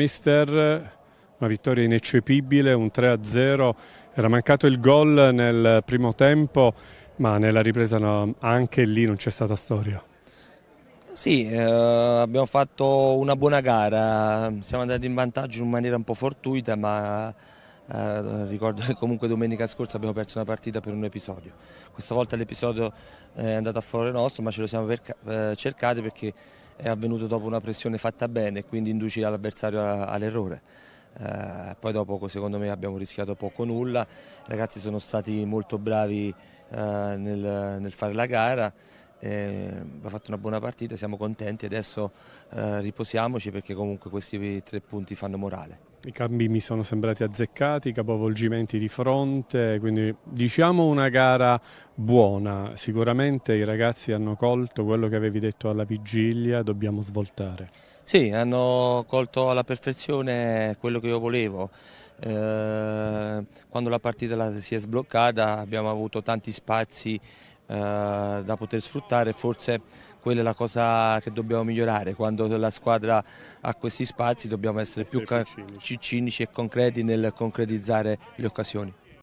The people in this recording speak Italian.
Mister, una vittoria ineccepibile, un 3-0, era mancato il gol nel primo tempo, ma nella ripresa no, anche lì non c'è stata storia. Sì, eh, abbiamo fatto una buona gara, siamo andati in vantaggio in maniera un po' fortuita, ma eh, ricordo che comunque domenica scorsa abbiamo perso una partita per un episodio. Questa volta l'episodio è andato a favore nostro, ma ce lo siamo eh, cercati perché è avvenuto dopo una pressione fatta bene e quindi induce l'avversario all'errore. Eh, poi dopo secondo me abbiamo rischiato poco o nulla, i ragazzi sono stati molto bravi eh, nel, nel, fare la gara, eh, abbiamo fatto una buona partita, siamo contenti, adesso eh, riposiamoci perché comunque questi tre punti fanno morale. I cambi mi sono sembrati azzeccati, capovolgimenti di fronte, quindi diciamo una gara buona. Sicuramente i ragazzi hanno colto quello che avevi detto alla vigilia, dobbiamo svoltare. Sì, hanno colto alla perfezione quello che io volevo. Eh, quando la partita si è sbloccata abbiamo avuto tanti spazi da poter sfruttare, forse quella è la cosa che dobbiamo migliorare, quando la squadra ha questi spazi dobbiamo essere, essere più cinici. cinici e concreti nel concretizzare le occasioni.